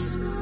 Christmas.